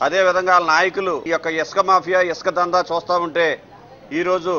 అదే విధంగా వాళ్ళ నాయకులు ఈ యొక్క ఇసుక మాఫియా ఇసుక దందా చూస్తూ ఉంటే ఈరోజు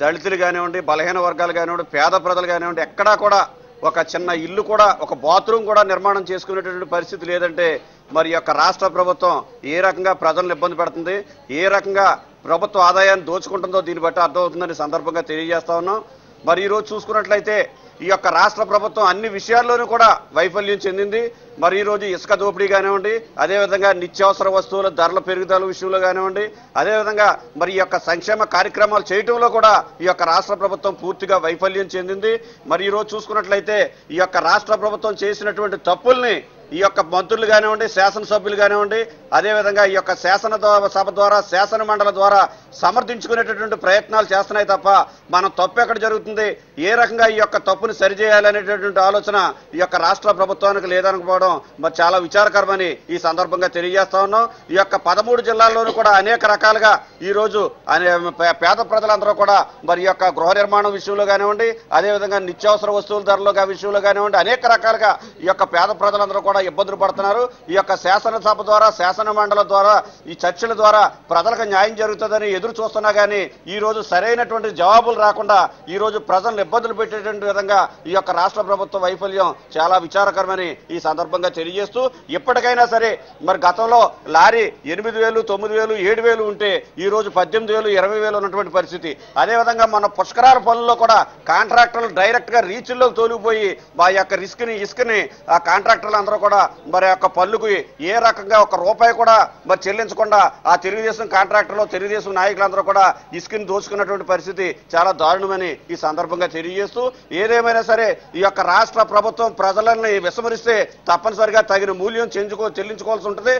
దళితులు కానివ్వండి బలహీన వర్గాలు కానివ్వండి పేద ప్రజలు కానివ్వండి ఎక్కడా కూడా ఒక చిన్న ఇల్లు కూడా ఒక బాత్రూమ్ కూడా నిర్మాణం చేసుకునేటటువంటి పరిస్థితి లేదంటే మరి యొక్క రాష్ట్ర ప్రభుత్వం ఏ రకంగా ప్రజలను ఇబ్బంది పెడుతుంది ఏ రకంగా ప్రభుత్వ ఆదాయాన్ని దోచుకుంటుందో దీన్ని బట్టి అర్థమవుతుందని సందర్భంగా తెలియజేస్తా ఉన్నాం. మరి ఈరోజు చూసుకున్నట్లయితే ఈ యొక్క రాష్ట్ర ప్రభుత్వం అన్ని విషయాల్లోనూ కూడా వైఫల్యం చెందింది. మరి ఈ రోజు ఇసుక దోపిడీ కానివ్వండి అదేవిధంగా నిత్యావసర వస్తువుల ధరల పెరుగుదల విషయంలో కానివ్వండి అదేవిధంగా మరి ఈ యొక్క సంక్షేమ కార్యక్రమాలు చేయటంలో కూడా ఈ యొక్క రాష్ట్ర ప్రభుత్వం పూర్తిగా వైఫల్యం చెందింది. మరి ఈరోజు చూసుకున్నట్లయితే ఈ యొక్క రాష్ట్ర ప్రభుత్వం చేసినటువంటి తప్పుల్ని ఈ యొక్క మంత్రులు కానివ్వండి శాసనసభ్యులు కానివ్వండి అదేవిధంగా ఈ యొక్క శాసన సభ ద్వారా శాసన మండలి ద్వారా సమర్థించుకునేటటువంటి ప్రయత్నాలు చేస్తున్నాయి తప్ప మనం తప్పు ఎక్కడ జరుగుతుంది? ఏ రకంగా ఈ యొక్క తప్పుని సరిచేయాలనేటటువంటి ఆలోచన ఈ యొక్క రాష్ట్ర ప్రభుత్వానికి లేదనుకోవడం మరి చాలా విచారకరమని ఈ సందర్భంగా తెలియజేస్తా ఉన్నాం. ఈ యొక్క పదమూడు జిల్లాల్లోనూ కూడా అనేక రకాలుగా ఈ రోజు అనే- పే- పేద ప్రజలందరూ కూడా మరి యొక్క గృహ నిర్మాణం విషయంలో కానివ్వండి అదేవిధంగా నిత్యావసర వస్తువుల ధరల విషయంలో కానివ్వండి అనేక రకాలుగా ఈ యొక్క పేద ప్రజలందరూ కూడా ఇబ్బందులు పడుతున్నారు. ఈ యొక్క శాసనసభ ద్వారా శాసన మండలి ద్వారా ఈ చర్చల ద్వారా ప్రజలకు న్యాయం జరుగుతుందని ఎదురు చూస్తున్నా కానీ ఈ రోజు సరైనటువంటి జవాబులు రాకుండా ఈ రోజు ప్రజలను ఇబ్బందులు పెట్టేటువంటి విధంగా ఈ యొక్క రాష్ట్ర ప్రభుత్వ వైఫల్యం చాలా విచారకరమని ఈ సందర్భంగా తెలియజేస్తూ ఇప్పటికైనా సరే మరి గతంలో లారీ ఎనిమిది వేలు తొమ్మిది వేలు ఏడు వేలు ఉంటే ఈ రోజు పద్దెనిమిది వేలు ఇరవై వేలు ఉన్నటువంటి పరిస్థితి. అదేవిధంగా మన పుష్కరాల పనుల్లో కూడా కాంట్రాక్టర్లు డైరెక్ట్గా రీచ్ల్లోకి తోలిపోయి మా యొక్క రిస్క్ని ఇసుకని ఆ కాంట్రాక్టర్లు అందరూ కూడా మరి యొక్క పనులకు ఏ రకంగా ఒక రూపాయి కూడా మరి చెల్లించకుండా ఆ తెలుగుదేశం కాంట్రాక్టర్లు తెలుగుదేశం నాయకులందరూ కూడా ఇసుకని దోచుకున్నటువంటి పరిస్థితి చాలా దారుణమని ఈ సందర్భంగా తెలియజేస్తూ ఏదేమైనా సరే ఈ యొక్క రాష్ట్ర ప్రభుత్వం ప్రజలని విస్మరిస్తే తప్పనిసరిగా తగిన మూల్యం చెంచుకో చెల్లించుకోవాల్సి ఉంటుంది.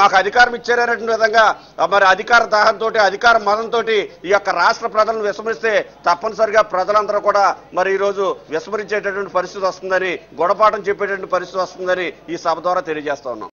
మాకు అధికారం ఇచ్చారనేటువంటి విధంగా మరి అధికార దాహంతో అధికార మదంతో ఈ యొక్క రాష్ట్ర ప్రజలను విస్మరిస్తే తప్పనిసరిగా ప్రజలందరూ కూడా మరి ఈ రోజు విస్మరించేటటువంటి పరిస్థితి వస్తుందని గుణపాఠం చెప్పేటటువంటి పరిస్థితి వస్తుందని ఈ సభ ద్వారా తెలియజేస్తా ఉన్నాం.